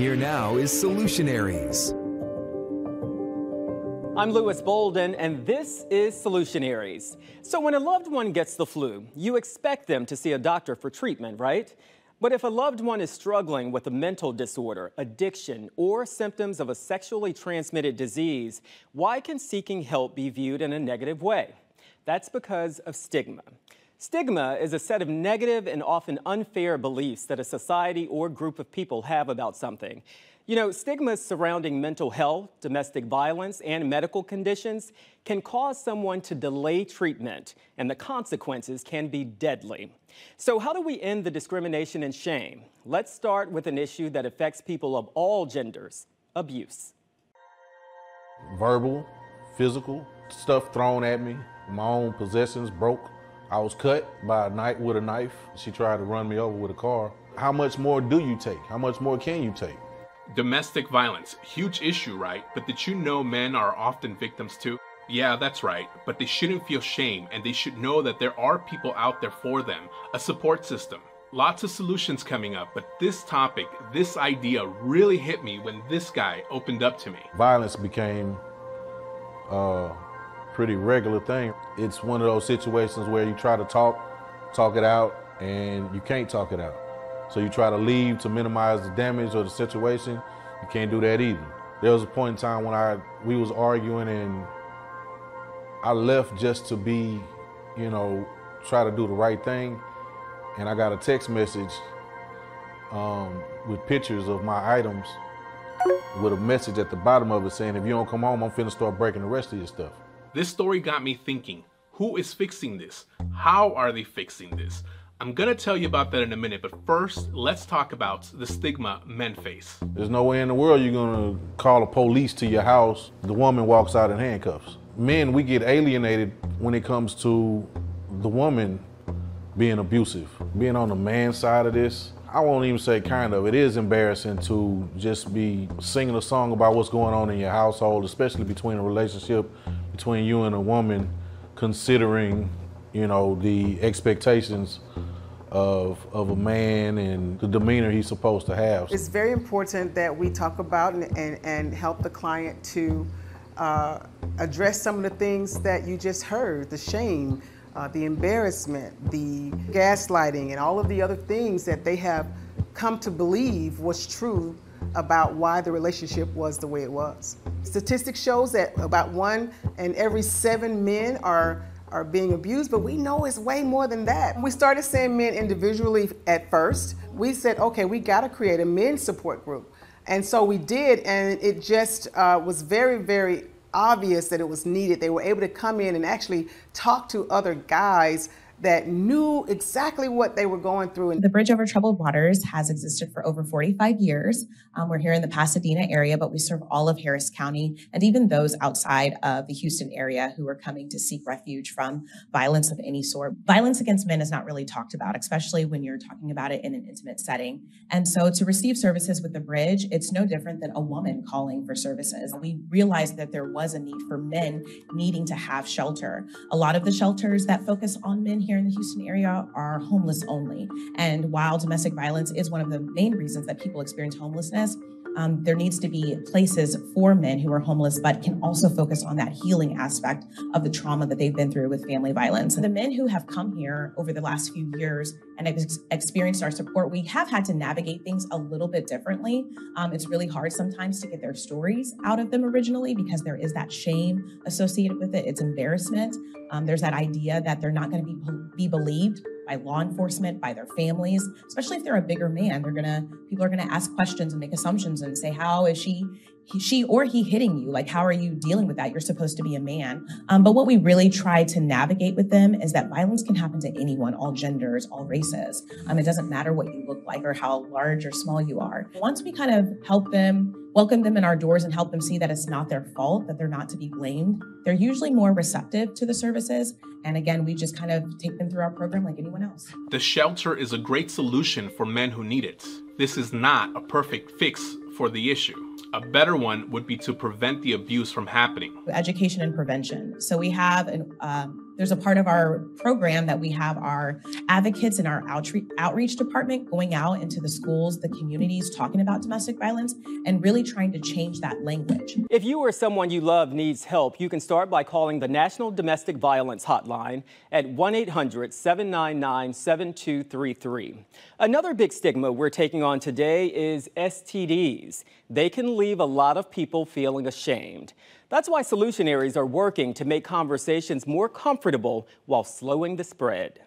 Here now is Solutionaries. I'm Louis Bolden, and this is Solutionaries. So, when a loved one gets the flu, you expect them to see a doctor for treatment, right? But if a loved one is struggling with a mental disorder, addiction, or symptoms of a sexually transmitted disease, why can seeking help be viewed in a negative way? That's because of stigma. Stigma is a set of negative and often unfair beliefs that a society or group of people have about something. You know, stigmas surrounding mental health, domestic violence, and medical conditions can cause someone to delay treatment, and the consequences can be deadly. So, how do we end the discrimination and shame? Let's start with an issue that affects people of all genders abuse. Verbal, physical, stuff thrown at me, my own possessions broke I was cut by a knife with a knife. She tried to run me over with a car. How much more do you take? How much more can you take? Domestic violence, huge issue, right? But did you know men are often victims too? Yeah, that's right, but they shouldn't feel shame and they should know that there are people out there for them, a support system. Lots of solutions coming up, but this topic, this idea really hit me when this guy opened up to me. Violence became uh, pretty regular thing. It's one of those situations where you try to talk, talk it out, and you can't talk it out. So you try to leave to minimize the damage or the situation. You can't do that either. There was a point in time when I we was arguing and I left just to be, you know, try to do the right thing. And I got a text message um, with pictures of my items with a message at the bottom of it saying, if you don't come home, I'm finna start breaking the rest of your stuff. This story got me thinking, who is fixing this? How are they fixing this? I'm gonna tell you about that in a minute, but first, let's talk about the stigma men face. There's no way in the world you're gonna call a police to your house, the woman walks out in handcuffs. Men, we get alienated when it comes to the woman being abusive. Being on the man side of this, I won't even say kind of, it is embarrassing to just be singing a song about what's going on in your household, especially between a relationship between you and a woman considering, you know, the expectations of, of a man and the demeanor he's supposed to have. It's very important that we talk about and, and, and help the client to uh, address some of the things that you just heard, the shame, uh, the embarrassment, the gaslighting, and all of the other things that they have come to believe was true about why the relationship was the way it was. Statistics shows that about one in every seven men are are being abused, but we know it's way more than that. We started seeing men individually at first. We said, okay, we got to create a men's support group. And so we did, and it just uh, was very, very obvious that it was needed. They were able to come in and actually talk to other guys that knew exactly what they were going through. The Bridge Over Troubled Waters has existed for over 45 years. Um, we're here in the Pasadena area, but we serve all of Harris County and even those outside of the Houston area who are coming to seek refuge from violence of any sort. Violence against men is not really talked about, especially when you're talking about it in an intimate setting. And so to receive services with the Bridge, it's no different than a woman calling for services. We realized that there was a need for men needing to have shelter. A lot of the shelters that focus on men here in the Houston area are homeless only. And while domestic violence is one of the main reasons that people experience homelessness, um, there needs to be places for men who are homeless, but can also focus on that healing aspect of the trauma that they've been through with family violence. The men who have come here over the last few years and ex- experienced our support, we have had to navigate things a little bit differently. Um, it's really hard sometimes to get their stories out of them originally because there is that shame associated with it. It's embarrassment. Um, there's that idea that they're not going to be be believed by law enforcement, by their families, especially if they're a bigger man. They're gonna people are gonna ask questions and make assumptions and say, "How is she, he, she, or he hitting you? Like, how are you dealing with that? You're supposed to be a man." Um, but what we really try to navigate with them is that violence can happen to anyone, all genders, all races. Um, it doesn't matter what you look like or how large or small you are. Once we kind of help them welcome them in our doors and help them see that it's not their fault, that they're not to be blamed, they're usually more receptive to the services. And again, we just kind of take them through our program like anyone else. The shelter is a great solution for men who need it. This is not a perfect fix for the issue. A better one would be to prevent the abuse from happening. Education and prevention. So we have an, um, There's a part of our program that we have our advocates in our outreach, outreach department going out into the schools, the communities, talking about domestic violence and really trying to change that language. If you or someone you love needs help, you can start by calling the National Domestic Violence Hotline at 1 800 799 7233. Another big stigma we're taking on today is STDs. They can leave a lot of people feeling ashamed. That's why solutionaries are working to make conversations more comfortable while slowing the spread.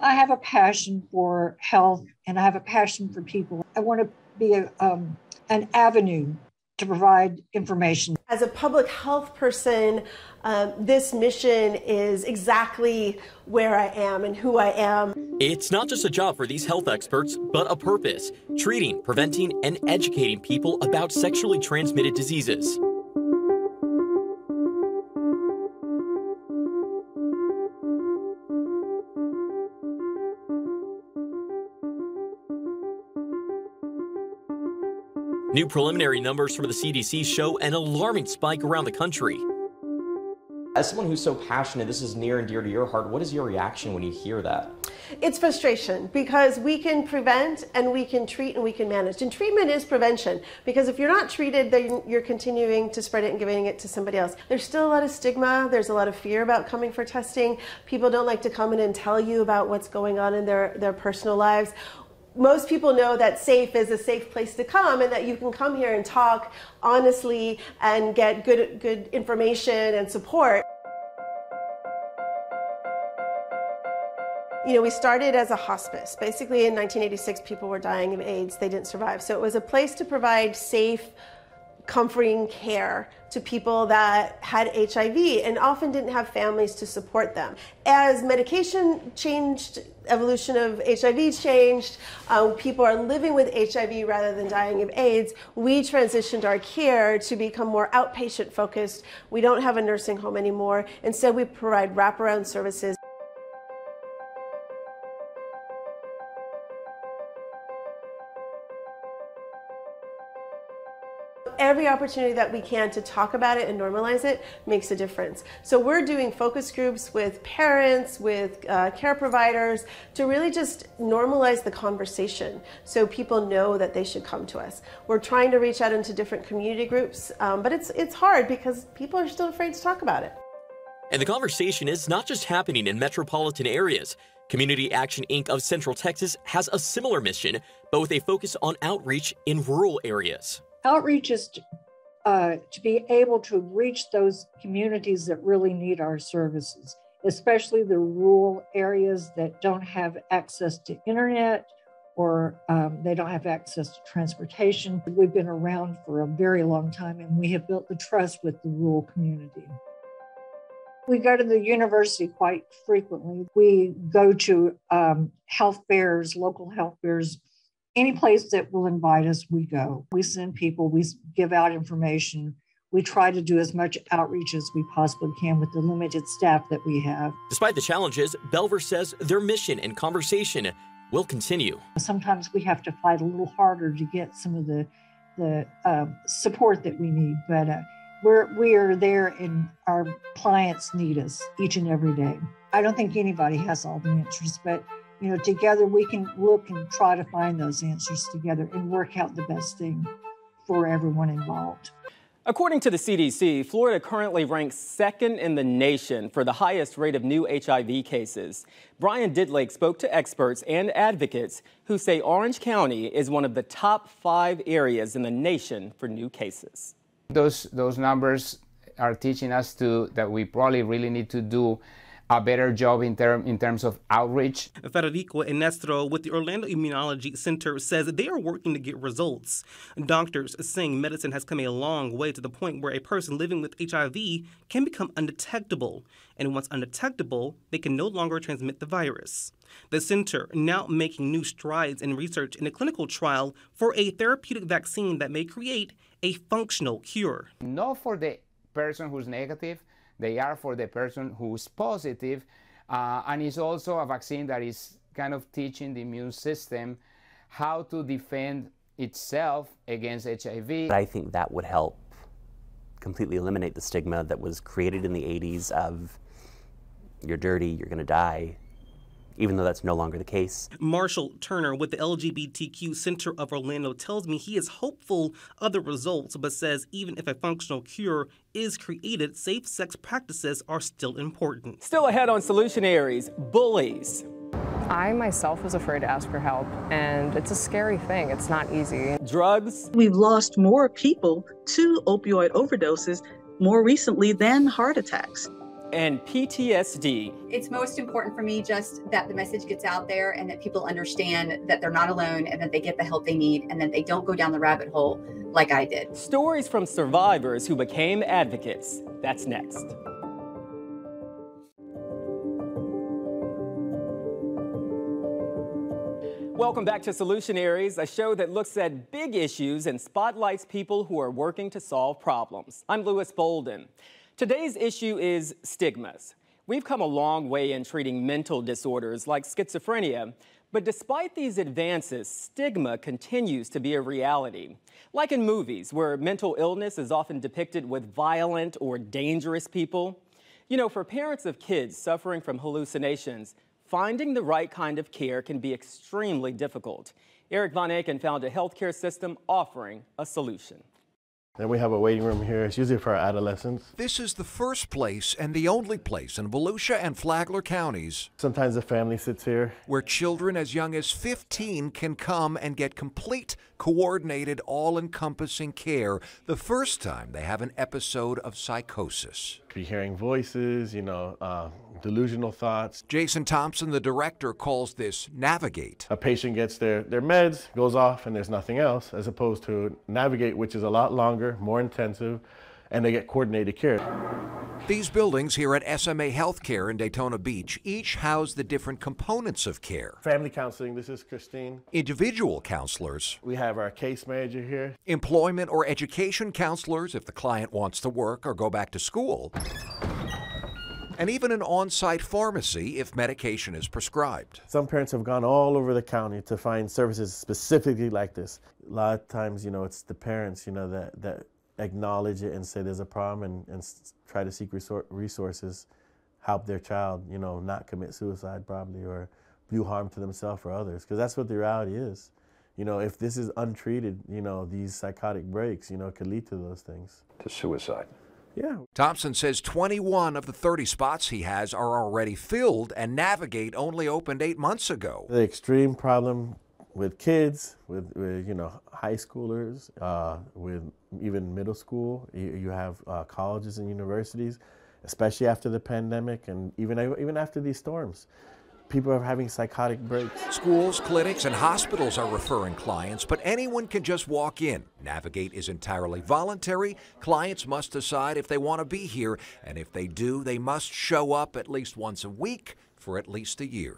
I have a passion for health and I have a passion for people. I want to be a, um, an avenue to provide information. As a public health person, um, this mission is exactly where I am and who I am. It's not just a job for these health experts, but a purpose treating, preventing, and educating people about sexually transmitted diseases. New preliminary numbers from the CDC show an alarming spike around the country. As someone who's so passionate, this is near and dear to your heart. What is your reaction when you hear that? It's frustration because we can prevent and we can treat and we can manage. And treatment is prevention because if you're not treated, then you're continuing to spread it and giving it to somebody else. There's still a lot of stigma. There's a lot of fear about coming for testing. People don't like to come in and tell you about what's going on in their, their personal lives most people know that safe is a safe place to come and that you can come here and talk honestly and get good good information and support. You know, we started as a hospice. Basically in 1986 people were dying of AIDS, they didn't survive. So it was a place to provide safe comforting care to people that had HIV and often didn't have families to support them. As medication changed, evolution of HIV changed, um, people are living with HIV rather than dying of AIDS, we transitioned our care to become more outpatient focused. We don't have a nursing home anymore. Instead, we provide wraparound services. Every opportunity that we can to talk about it and normalize it makes a difference. So we're doing focus groups with parents, with uh, care providers to really just normalize the conversation so people know that they should come to us. We're trying to reach out into different community groups, um, but it's, it's hard because people are still afraid to talk about it. And the conversation is not just happening in metropolitan areas. Community Action Inc. of Central Texas has a similar mission, but with a focus on outreach in rural areas outreach is to, uh, to be able to reach those communities that really need our services, especially the rural areas that don't have access to internet or um, they don't have access to transportation. We've been around for a very long time and we have built the trust with the rural community. We go to the university quite frequently. We go to um, health fairs, local health fairs, any place that will invite us, we go. We send people, we give out information. We try to do as much outreach as we possibly can with the limited staff that we have. Despite the challenges, Belver says their mission and conversation will continue. Sometimes we have to fight a little harder to get some of the the uh, support that we need, but uh, we're we are there, and our clients need us each and every day. I don't think anybody has all the answers, but you know, together we can look and try to find those answers together and work out the best thing for everyone involved. According to the CDC, Florida currently ranks second in the nation for the highest rate of new HIV cases. Brian Didlake spoke to experts and advocates who say Orange County is one of the top five areas in the nation for new cases. Those, those numbers are teaching us to, that we probably really need to do a better job in, term, in terms of outreach. Federico Hinestrosa with the Orlando Immunology Center says they are working to get results. Doctors saying medicine has come a long way to the point where a person living with HIV can become undetectable. And once undetectable, they can no longer transmit the virus. The center now making new strides in research in a clinical trial for a therapeutic vaccine that may create a functional cure. Not for the person who's negative, they are for the person who's positive, uh, and it's also a vaccine that is kind of teaching the immune system how to defend itself against HIV. I think that would help completely eliminate the stigma that was created in the 80s of you're dirty, you're going to die, even though that's no longer the case. Marshall Turner with the LGBTQ Center of Orlando tells me he is hopeful of the results, but says even if a functional cure is created, safe sex practices are still important. Still ahead on Solutionaries, bullies. I myself was afraid to ask for help, and it's a scary thing. It's not easy. Drugs. We've lost more people to opioid overdoses more recently than heart attacks and PTSD. It's most important for me just that the message gets out there and that people understand that they're not alone and that they get the help they need and that they don't go down the rabbit hole like I did. Stories from survivors who became advocates. That's next. Welcome back to Solutionaries, a show that looks at big issues and spotlights people who are working to solve problems. I'm Louis Bolden. Today's issue is stigmas. We've come a long way in treating mental disorders like schizophrenia, but despite these advances, stigma continues to be a reality. Like in movies, where mental illness is often depicted with violent or dangerous people. You know, for parents of kids suffering from hallucinations, finding the right kind of care can be extremely difficult. Erik von Ancken found a healthcare system offering a solution. Then we have a waiting room here. It's usually for our adolescents. This is the first place and the only place in Volusia and Flagler counties. Sometimes the family sits here. Where children as young as 15 can come and get complete, coordinated, all encompassing care the first time they have an episode of psychosis. Be hearing voices, you know, uh, delusional thoughts. Jason Thompson, the director, calls this navigate. A patient gets their, their meds, goes off, and there's nothing else, as opposed to navigate, which is a lot longer, more intensive, and they get coordinated care. These buildings here at SMA Healthcare in Daytona Beach each house the different components of care. Family counseling, this is Christine. Individual counselors. We have our case manager here. Employment or education counselors if the client wants to work or go back to school and even an on site pharmacy if medication is prescribed. Some parents have gone all over the county to find services specifically like this. A lot of times, you know, it's the parents, you know, that, that acknowledge it and say there's a problem and, and try to seek resources, help their child, you know, not commit suicide probably or do harm to themselves or others, because that's what the reality is. You know, if this is untreated, you know, these psychotic breaks, you know, could lead to those things. To suicide. Yeah. Thompson says 21 of the 30 spots he has are already filled, and Navigate only opened eight months ago. The extreme problem with kids, with, with you know high schoolers, uh, with even middle school, you, you have uh, colleges and universities, especially after the pandemic, and even even after these storms people are having psychotic breaks. Schools, clinics, and hospitals are referring clients, but anyone can just walk in. Navigate is entirely voluntary. Clients must decide if they want to be here, and if they do, they must show up at least once a week for at least a year.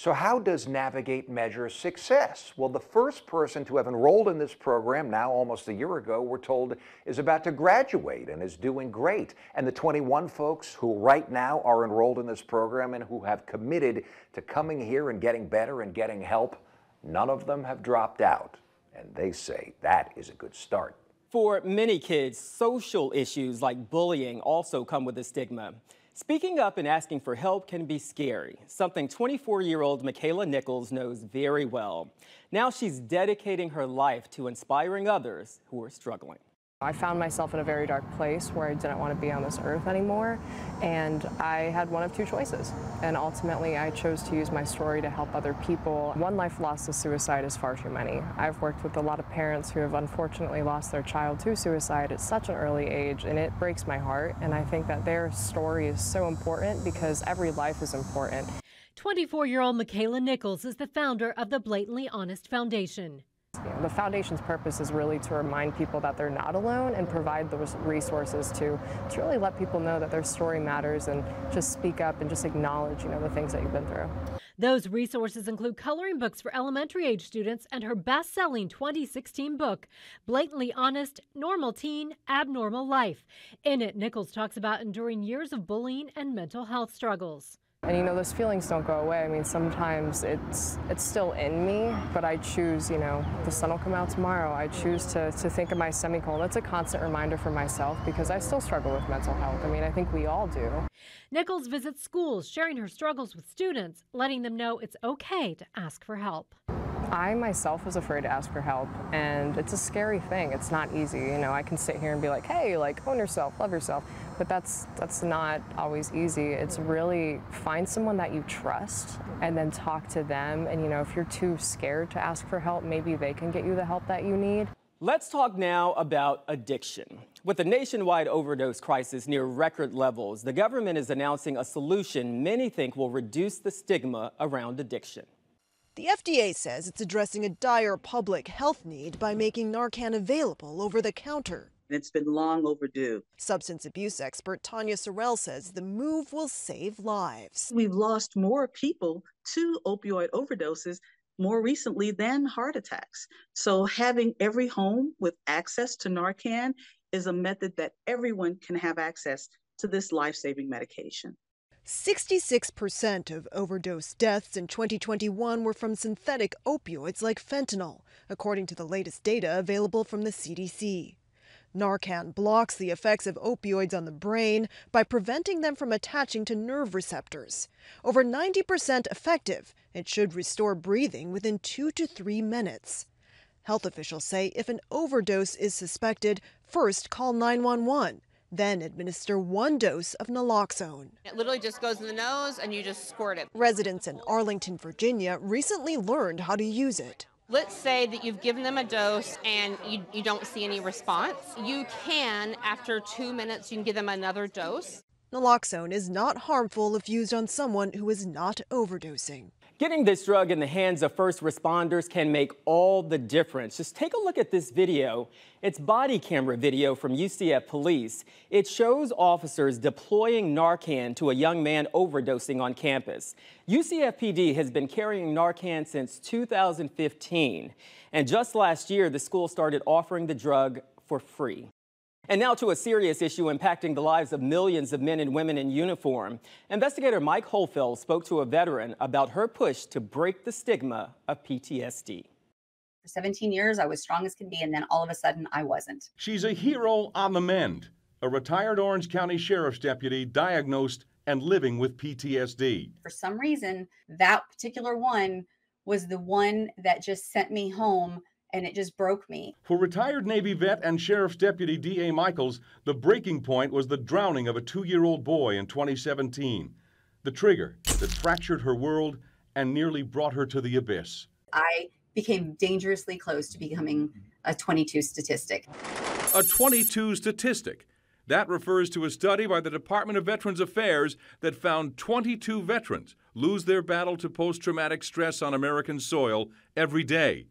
So, how does Navigate measure success? Well, the first person to have enrolled in this program, now almost a year ago, we're told is about to graduate and is doing great. And the 21 folks who right now are enrolled in this program and who have committed to coming here and getting better and getting help, none of them have dropped out. And they say that is a good start. For many kids, social issues like bullying also come with a stigma. Speaking up and asking for help can be scary, something 24-year-old Michaela Nichols knows very well. Now she's dedicating her life to inspiring others who are struggling. I found myself in a very dark place where I didn't want to be on this earth anymore, and I had one of two choices. And ultimately, I chose to use my story to help other people. One life lost to suicide is far too many. I've worked with a lot of parents who have unfortunately lost their child to suicide at such an early age, and it breaks my heart. And I think that their story is so important because every life is important. 24 year old Michaela Nichols is the founder of the Blatantly Honest Foundation. The foundation's purpose is really to remind people that they're not alone and provide those resources to, to really let people know that their story matters and just speak up and just acknowledge, you know, the things that you've been through. Those resources include coloring books for elementary age students and her best-selling 2016 book, Blatantly Honest, Normal Teen, Abnormal Life. In it, Nichols talks about enduring years of bullying and mental health struggles. And you know, those feelings don't go away. I mean, sometimes it's it's still in me, but I choose, you know, the sun will come out tomorrow. I choose to, to think of my semicolon. That's a constant reminder for myself because I still struggle with mental health. I mean, I think we all do. Nichols visits schools, sharing her struggles with students, letting them know it's okay to ask for help. I myself was afraid to ask for help, and it's a scary thing. It's not easy. You know, I can sit here and be like, hey, like, own yourself, love yourself, but that's, that's not always easy. It's mm-hmm. really find someone that you trust mm-hmm. and then talk to them. And, you know, if you're too scared to ask for help, maybe they can get you the help that you need. Let's talk now about addiction. With the nationwide overdose crisis near record levels, the government is announcing a solution many think will reduce the stigma around addiction. The FDA says it's addressing a dire public health need by making Narcan available over the counter. It's been long overdue. Substance abuse expert Tanya Sorrell says the move will save lives. We've lost more people to opioid overdoses more recently than heart attacks. So having every home with access to Narcan is a method that everyone can have access to this life-saving medication. 66% of overdose deaths in 2021 were from synthetic opioids like fentanyl, according to the latest data available from the CDC. Narcan blocks the effects of opioids on the brain by preventing them from attaching to nerve receptors. Over 90% effective, it should restore breathing within two to three minutes. Health officials say if an overdose is suspected, first call 911 then administer one dose of naloxone. It literally just goes in the nose and you just squirt it. Residents in Arlington, Virginia recently learned how to use it. Let's say that you've given them a dose and you, you don't see any response. You can, after two minutes, you can give them another dose. Naloxone is not harmful if used on someone who is not overdosing. Getting this drug in the hands of first responders can make all the difference. Just take a look at this video. It's body camera video from UCF police. It shows officers deploying Narcan to a young man overdosing on campus. UCF PD has been carrying Narcan since 2015. And just last year, the school started offering the drug for free. And now to a serious issue impacting the lives of millions of men and women in uniform. Investigator Mike Holfeld spoke to a veteran about her push to break the stigma of PTSD. For 17 years, I was strong as can be, and then all of a sudden, I wasn't. She's a hero on the mend, a retired Orange County Sheriff's deputy diagnosed and living with PTSD. For some reason, that particular one was the one that just sent me home and it just broke me. For retired Navy vet and Sheriff's Deputy D.A. Michaels, the breaking point was the drowning of a two year old boy in 2017. The trigger that fractured her world and nearly brought her to the abyss. I became dangerously close to becoming a 22 statistic. A 22 statistic. That refers to a study by the Department of Veterans Affairs that found 22 veterans lose their battle to post traumatic stress on American soil every day.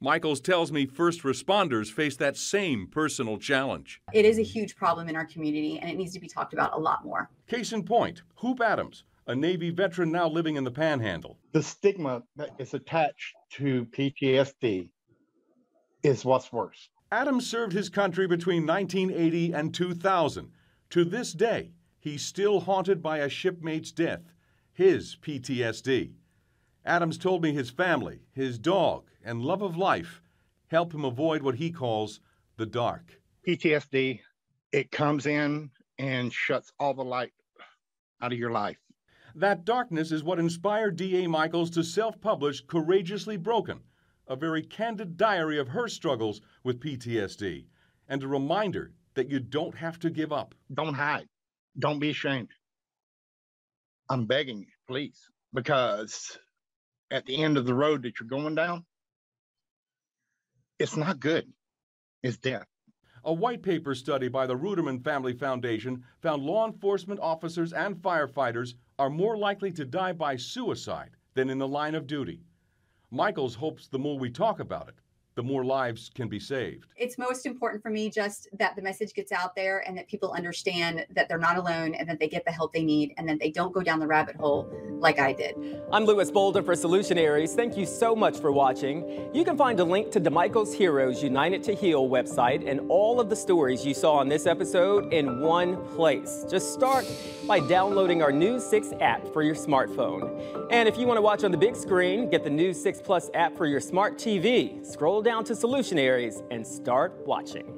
Michaels tells me first responders face that same personal challenge. It is a huge problem in our community and it needs to be talked about a lot more. Case in point, Hoop Adams, a Navy veteran now living in the panhandle. The stigma that is attached to PTSD is what's worse. Adams served his country between 1980 and 2000. To this day, he's still haunted by a shipmate's death, his PTSD. Adams told me his family, his dog, and love of life help him avoid what he calls the dark. PTSD, it comes in and shuts all the light out of your life. That darkness is what inspired D.A. Michaels to self publish Courageously Broken, a very candid diary of her struggles with PTSD, and a reminder that you don't have to give up. Don't hide. Don't be ashamed. I'm begging you, please, because at the end of the road that you're going down, it's not good. It's death. A white paper study by the Ruderman Family Foundation found law enforcement officers and firefighters are more likely to die by suicide than in the line of duty. Michaels hopes the more we talk about it, the more lives can be saved. It's most important for me just that the message gets out there and that people understand that they're not alone and that they get the help they need and that they don't go down the rabbit hole like I did. I'm Louis Bolden for Solutionaries. Thank you so much for watching. You can find a link to DeMichael's Heroes United to Heal website and all of the stories you saw on this episode in one place. Just start by downloading our News 6 app for your smartphone. And if you want to watch on the big screen, get the News 6 Plus app for your smart TV. Scroll down to Solutionaries and start watching.